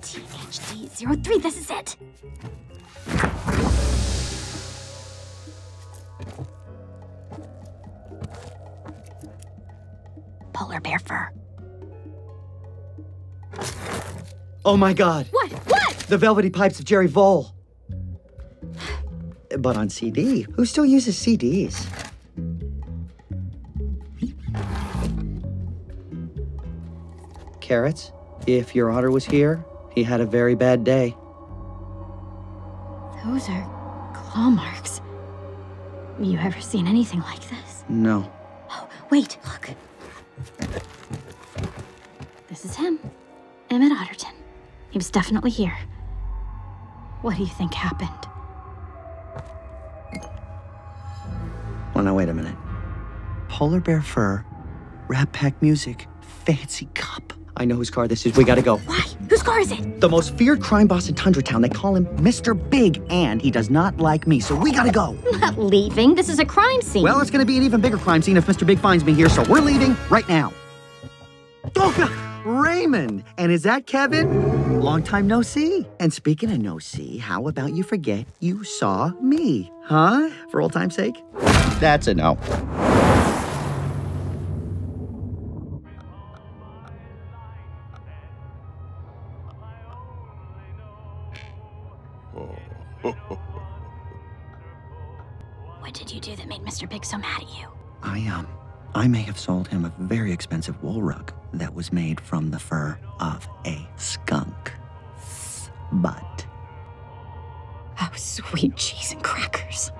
THD03, this is it. Polar bear fur. Oh my god. What? What? The Velvety Pipes of Jerry Vole. But on CD. Who still uses CDs? Carrots, if your otter was here, he had a very bad day. Those are claw marks. You ever seen anything like this? No. Oh, wait, look. This is him. Emmett Otterton. He was definitely here. What do you think happened? Oh, well, now, wait a minute. Polar bear fur, Rat Pack music, fancy cup. I know whose car this is. We gotta go. Why? Whose car is it? The most feared crime boss in Tundra Town. They call him Mr. Big, and he does not like me, so we gotta go. I'm not leaving. This is a crime scene. Well, it's gonna be an even bigger crime scene if Mr. Big finds me here, so we're leaving right now. Oh, God. Raymond! And is that Kevin? Long time no see. And speaking of no see, how about you forget you saw me? Huh? For old time's sake? That's a no. what did you do that made Mr. Big so mad at you? I, um, I may have sold him a very expensive wool rug that was made from the fur of a skunk. But. Oh, sweet cheese and crackers.